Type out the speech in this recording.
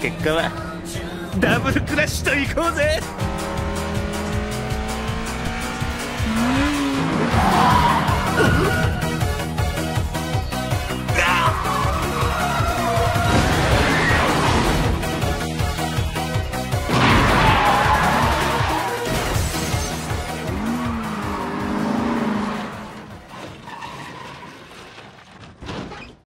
結果はダブルクラッシュといこうぜ。